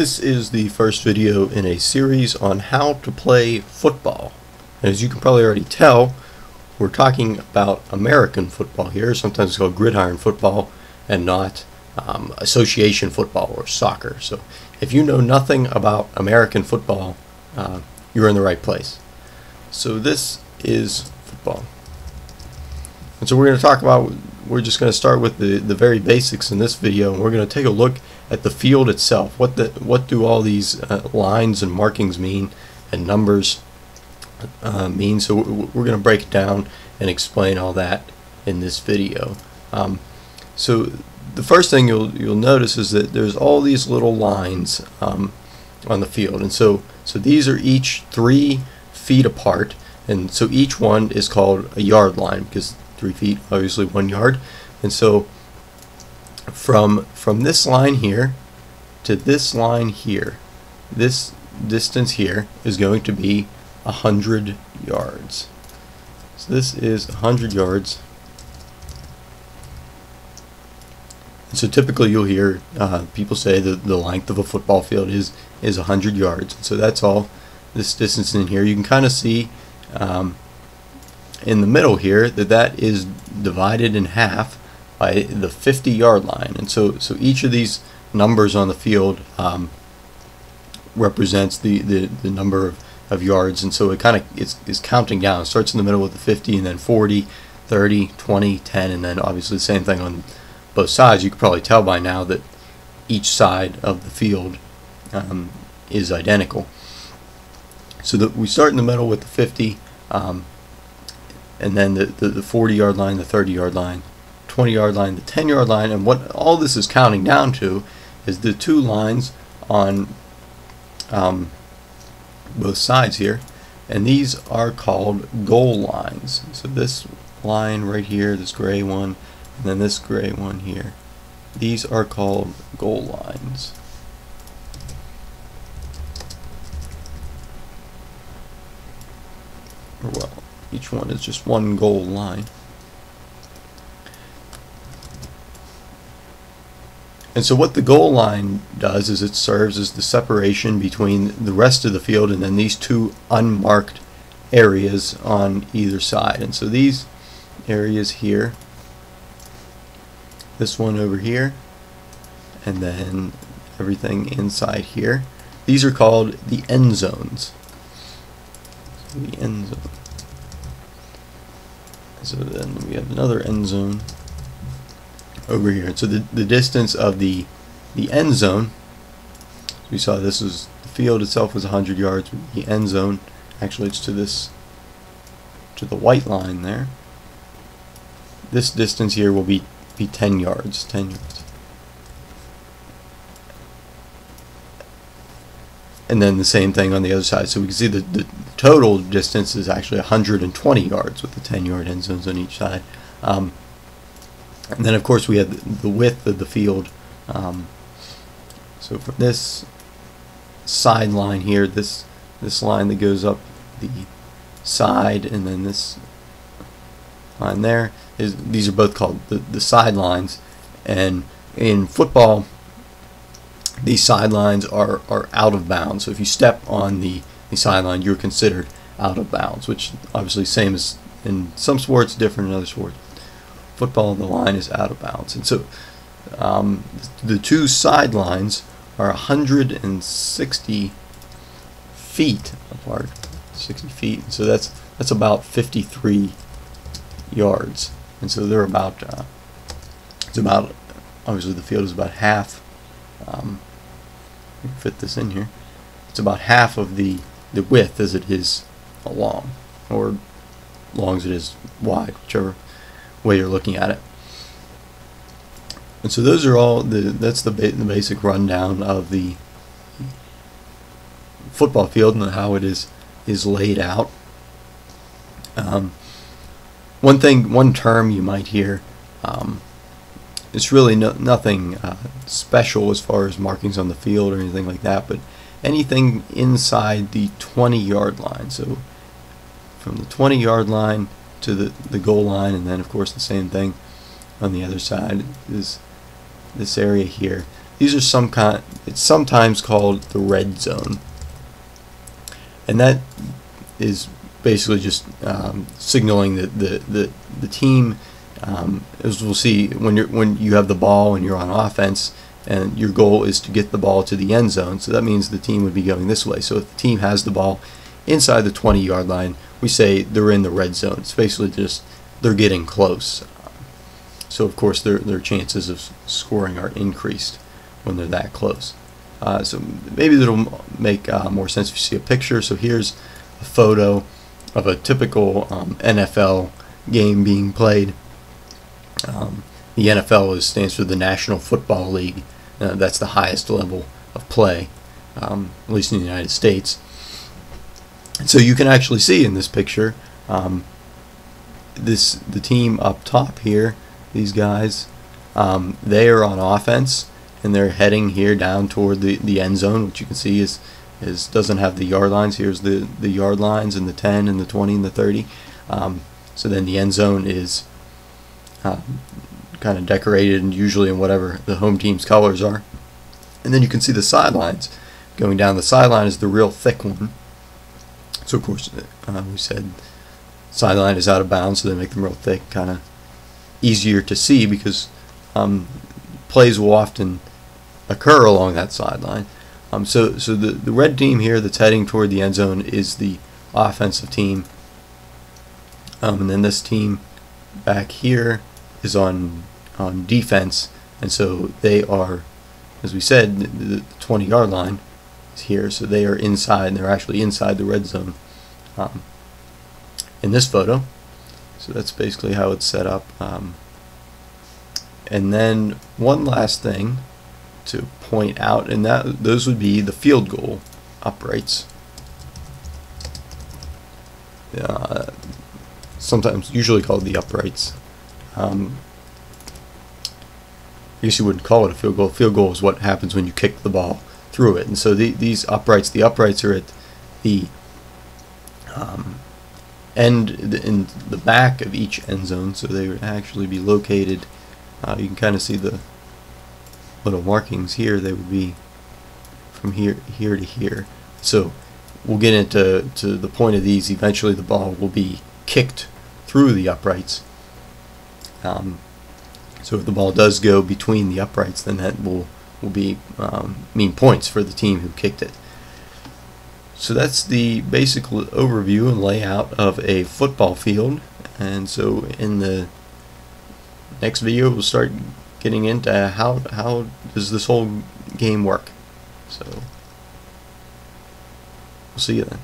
This is the first video in a series on how to play football. As you can probably already tell, we're talking about American football here. Sometimes it's called gridiron football and not um, association football or soccer. So if you know nothing about American football, uh, you're in the right place. So this is football. And so we're going to talk about, we're just going to start with the, the very basics in this video, and we're going to take a look at the field itself. What the what do all these uh, lines and markings mean, and numbers uh, mean? So we're going to break it down and explain all that in this video. Um, so the first thing you'll you'll notice is that there's all these little lines um, on the field, and so so these are each three feet apart, and so each one is called a yard line because three feet obviously one yard, and so from from this line here to this line here, this distance here is going to be a hundred yards. So this is a hundred yards. So typically you'll hear uh, people say that the length of a football field is is 100 yards. So that's all this distance in here. You can kind of see um, in the middle here that that is divided in half by the 50 yard line. And so, so each of these numbers on the field um, represents the, the, the number of, of yards. And so it kind of is, is counting down. It starts in the middle with the 50 and then 40, 30, 20, 10, and then obviously the same thing on both sides. You could probably tell by now that each side of the field um, is identical. So that we start in the middle with the 50, um, and then the, the, the 40 yard line, the 30 yard line, 20 yard line, the 10 yard line, and what all this is counting down to is the two lines on um, both sides here, and these are called goal lines. So this line right here, this gray one, and then this gray one here, these are called goal lines. Well, each one is just one goal line. And so what the goal line does is it serves as the separation between the rest of the field and then these two unmarked areas on either side. And so these areas here, this one over here, and then everything inside here, these are called the end zones. The end zone. So then we have another end zone over here. So the, the distance of the the end zone, we saw this is the field itself was 100 yards. The end zone, actually it's to this, to the white line there. This distance here will be, be 10 yards, 10 yards. And then the same thing on the other side. So we can see the, the total distance is actually 120 yards with the 10 yard end zones on each side. Um, and then of course we have the width of the field. Um, so from this sideline here, this this line that goes up the side, and then this line there is these are both called the the sidelines. And in football, these sidelines are are out of bounds. So if you step on the the sideline, you're considered out of bounds, which obviously same as in some sports, different in other sports football, the line is out of bounds. And so um, the two sidelines are 160 feet apart, 60 feet. So that's that's about 53 yards. And so they're about uh, it's about obviously the field is about half. Um, fit this in here. It's about half of the the width as it is long, or long as it is wide, whichever way you're looking at it. And so those are all the that's the, ba the basic rundown of the football field and how it is is laid out. Um, one thing, one term you might hear, um, it's really no, nothing uh, special as far as markings on the field or anything like that, but anything inside the 20 yard line. So from the 20 yard line to the, the goal line and then of course the same thing on the other side is this area here these are some kind. It's sometimes called the red zone, and that is basically just um, signaling that the the the team, um, as we'll see when you're when you have the ball and you're on offense, and your goal is to get the ball to the end zone. So that means the team would be going this way. So if the team has the ball inside the 20 yard line, we say they're in the red zone. It's basically just they're getting close. So of course their their chances of scoring are increased when they're that close. Uh, so maybe that'll make uh, more sense if you see a picture. So here's a photo of a typical um, NFL game being played. Um, the NFL is, stands for the National Football League. Uh, that's the highest level of play, um, at least in the United States. So you can actually see in this picture um, this the team up top here. These guys, um, they are on offense and they're heading here down toward the, the end zone, which you can see is is doesn't have the yard lines. Here's the the yard lines and the 10 and the 20 and the 30. Um, so then the end zone is kind of decorated and usually in whatever the home team's colors are. And then you can see the sidelines. Going down the sideline is the real thick one. So of course uh, we said sideline is out of bounds, so they make them real thick, kind of easier to see because um, plays will often occur along that sideline. Um, so, so the, the red team here that's heading toward the end zone is the offensive team. Um, and then this team back here is on on defense, and so they are, as we said, the, the 20 yard line is here, so they are inside. And they're actually inside the red zone um, in this photo. So that's basically how it's set up. Um, and then one last thing to point out, and that those would be the field goal uprights. Uh, sometimes, usually called the uprights. Um, I guess you wouldn't call it a field goal. Field goal is what happens when you kick the ball through it. And so the, these uprights, the uprights are at the um, end in the back of each end zone, so they would actually be located. Uh, you can kind of see the little markings here. They would be from here here to here. So we'll get into to the point of these. Eventually, the ball will be kicked through the uprights. Um, so if the ball does go between the uprights, then that will will be um, mean points for the team who kicked it. So that's the basic overview and layout of a football field. And so in the next video, we'll start getting into how how does this whole game work. So we'll see you then.